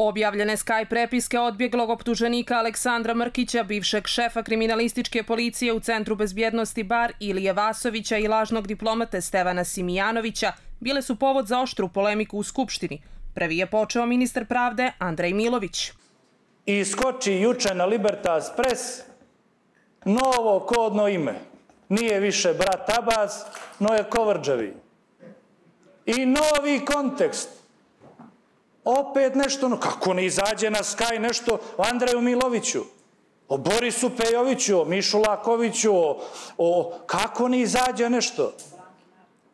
Objavljene Skype prepiske odbjeglog optuženika Aleksandra Mrkića, bivšeg šefa kriminalističke policije u Centru bezbjednosti Bar Ilije Vasovića i lažnog diplomate Stevana Simijanovića, bile su povod za oštru polemiku u Skupštini. Prvi je počeo ministar pravde Andrej Milović. I skoči juče na Libertas Press novo kodno ime. Nije više brat Abaz, no je Kovrđevi. I novi kontekst opet nešto, no kako ne izađe na Sky nešto o Andreju Miloviću, o Borisu Pejoviću, o Mišu Lakoviću, o, o kako ne izađe nešto.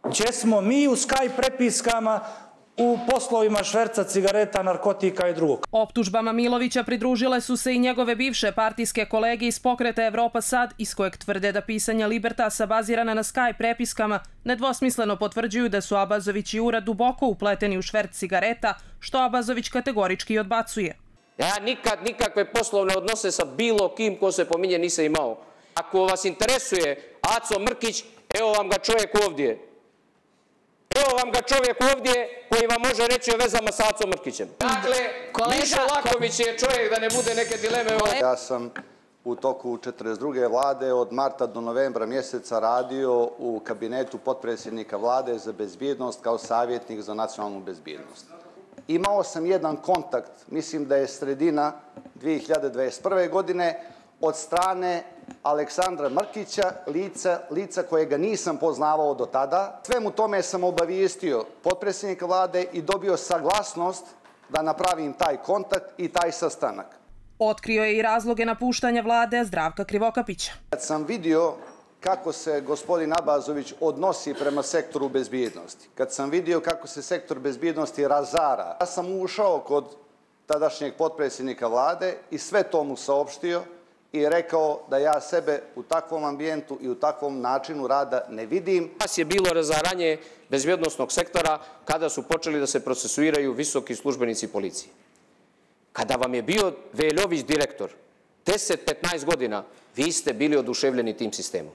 Gdje smo mi u Sky prepiskama u poslovima šverca cigareta, narkotika i drugog. Optužbama Milovića pridružile su se i njegove bivše partijske kolege iz pokreta Evropa Sad, iz kojeg tvrde da pisanja Libertasa bazirana na Sky prepiskama nedvosmisleno potvrđuju da su Abazović i Ura duboko upleteni u šverc cigareta, što Abazović kategorički odbacuje. Ja nikad nikakve poslovne odnose sa bilo kim ko se pominje nisam imao. Ako vas interesuje Aco Mrkić, evo vam ga čovjek ovdje. Vam ga čovjek ovdje koji vam može reći o vezama sa Acom Mrkićem. Dakle, Mišo Laković je čovjek da ne bude neke dileme. Ja sam u toku 42. vlade od marta do novembra mjeseca radio u kabinetu potpredsjednika vlade za bezbjednost kao savjetnik za nacionalnu bezbjednost. Imao sam jedan kontakt, mislim da je sredina 2021. godine, od strane Aleksandra Mrkića, lica, lica kojega nisam poznavao do tada. Svemu tome sam obavijestio potpredsjednika vlade i dobio saglasnost da napravim taj kontakt i taj sastanak. Otkrio je i razloge napuštanja vlade Zdravka Krivokapića. Kad sam vidio kako se gospodin Abazović odnosi prema sektoru bezbjednosti, kad sam vidio kako se sektor bezbjednosti razara, ja sam ušao kod tadašnjeg potpredsjednika vlade i sve to mu saopštio i rekao da ja sebe u takvom ambijentu i u takvom načinu rada ne vidim. Nas je bilo razaranje bezbjednostnog sektora kada su počeli da se procesuiraju visoki službenici policije. Kada vam je bio Veljović direktor, 10-15 godina, vi ste bili oduševljeni tim sistemom.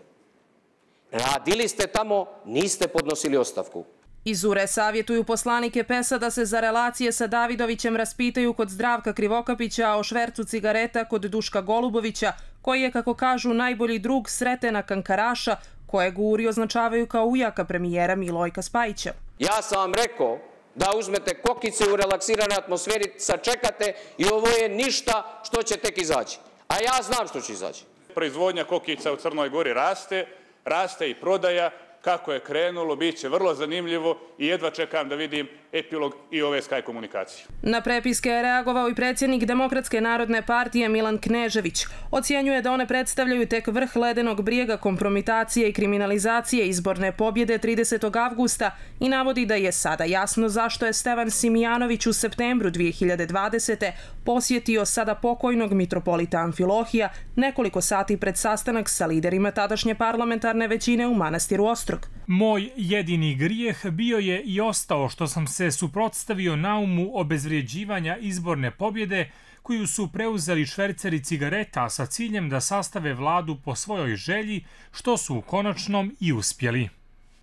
Radili ste tamo, niste podnosili ostavku. Iz URE savjetuju poslanike PESA da se za relacije sa Davidovićem raspitaju kod Zdravka Krivokapića o švercu cigareta kod Duška Golubovića, koji je, kako kažu, najbolji drug Sretena Kankaraša, kojeg u URI označavaju kao ujaka premijera Milojka Spajića. Ja sam vam rekao da uzmete kokice u relaksirane atmosferi, sačekate i ovo je ništa što će tek izaći. A ja znam što će izaći. Proizvodnja kokica u Crnoj Gori raste, raste i prodaja, kako je krenulo, bit će vrlo zanimljivo i jedva čekam da vidim epilog i ove Sky komunikacije. Na prepiske je reagovao i predsjednik Demokratske narodne partije Milan Knežević. Ocijenjuje da one predstavljaju tek vrh ledenog brijega kompromitacije i kriminalizacije izborne pobjede 30. avgusta i navodi da je sada jasno zašto je Stevan Simijanović u septembru 2020. posjetio sada pokojnog mitropolita Amfilohija nekoliko sati pred sastanak sa liderima tadašnje parlamentarne većine u manastiru Ostrog. Moj jedini grijeh bio je i ostao što sam se suprotstavio naumu obezvrijeđivanja izborne pobjede koju su preuzeli šverceri cigareta sa ciljem da sastave vladu po svojoj želji, što su u konačnom i uspjeli.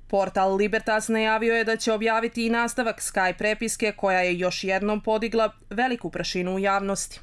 Portal Libertas najavio je da će objaviti i nastavak Sky prepiske koja je još jednom podigla veliku prašinu u javnosti.